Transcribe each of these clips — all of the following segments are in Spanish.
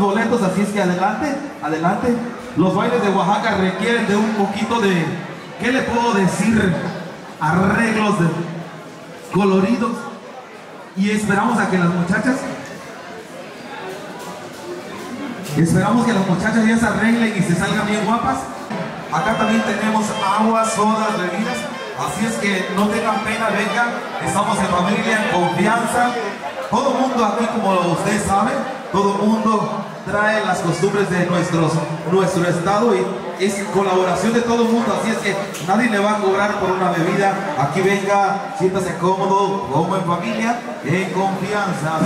boletos, así es que adelante, adelante. Los bailes de Oaxaca requieren de un poquito de, ¿qué le puedo decir? Arreglos coloridos. Y esperamos a que las muchachas, esperamos que las muchachas ya se arreglen y se salgan bien guapas. Acá también tenemos agua, sodas, bebidas. Así es que no tengan pena, vengan. Estamos en familia, en confianza. Todo mundo aquí, como ustedes saben, todo mundo trae las costumbres de nuestros, nuestro estado y es colaboración de todo el mundo, así es que nadie le va a cobrar por una bebida. Aquí venga, siéntase cómodo, como en familia, en confianza.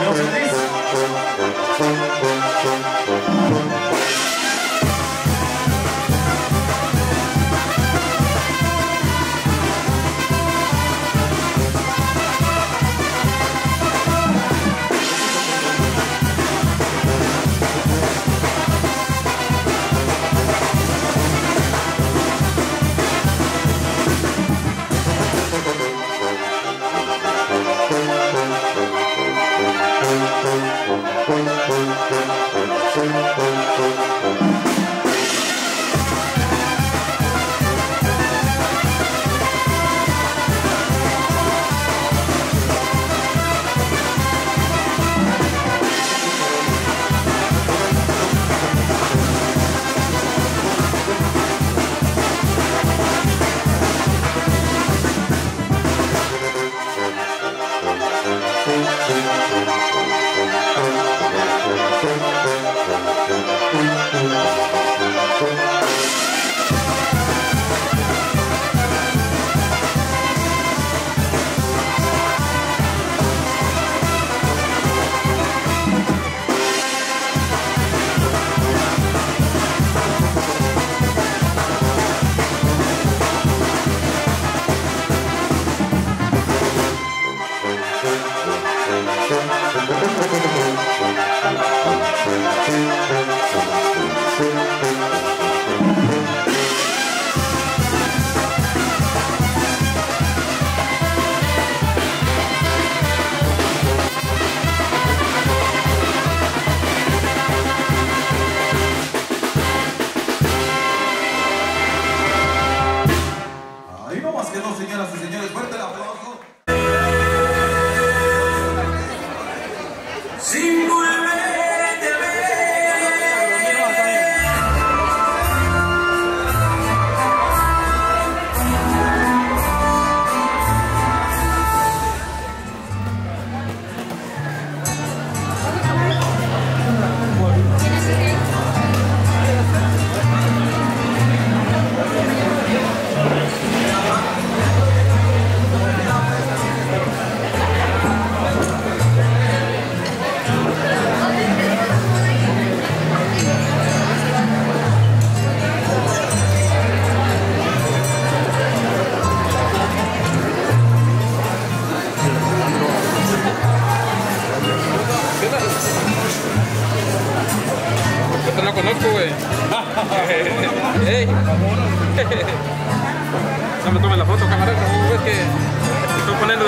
Now,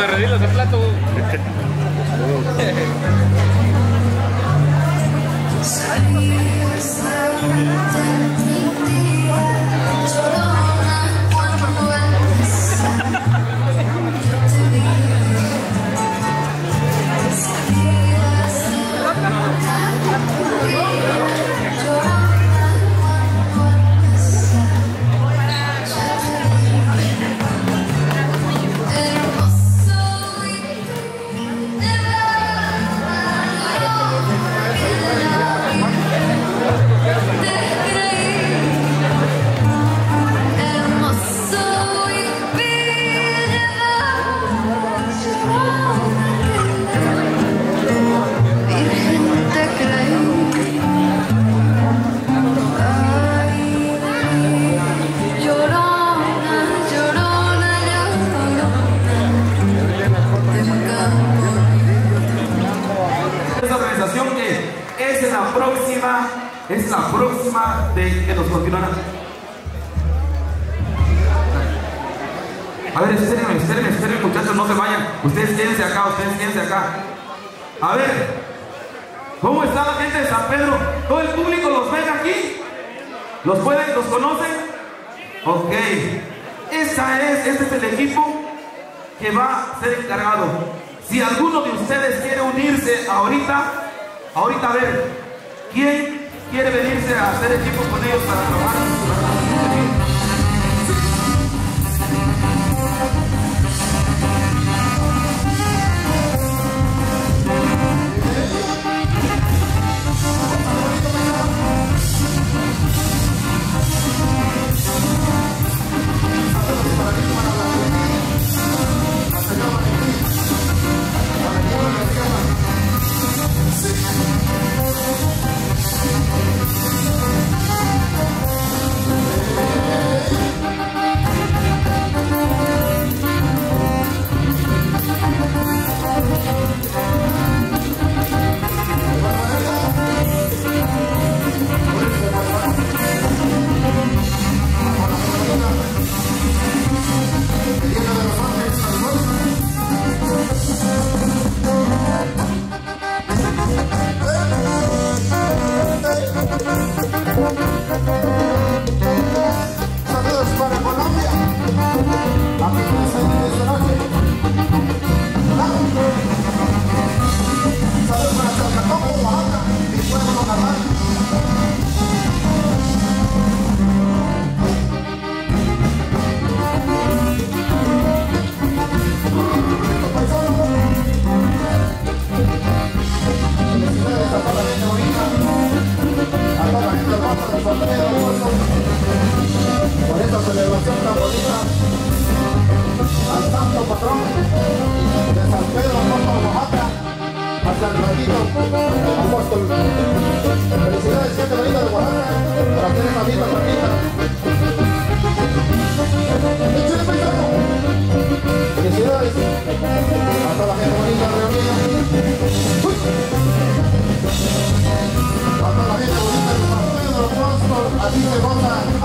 redilas el plato? Es la próxima de que nos continuarán. A ver, espérenme, espérenme, espérenme muchachos, no se vayan. Ustedes quédense acá, ustedes quédense acá. A ver, ¿cómo está la gente de San Pedro? ¿Todo el público los ven aquí? ¿Los pueden, los conocen? Ok. Esta es, este es el equipo que va a ser encargado. Si alguno de ustedes quiere unirse ahorita, ahorita a ver, ¿quién quiere venirse a hacer equipo con ellos para trabajar?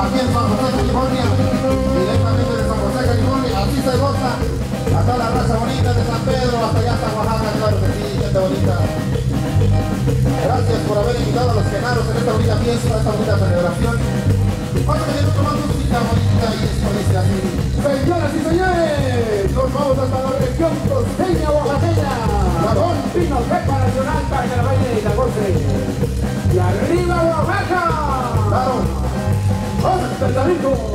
aquí en San José, California, directamente de San José, California, así se goza, acá la raza bonita de San Pedro, hasta allá hasta Oaxaca, claro que sí, gente bonita. Gracias por haber invitado a los genaros en esta bonita fiesta, esta bonita celebración. Vamos a tener otra música bonita y es así. Señoras y señores, nos vamos hasta la región costeña Very cool.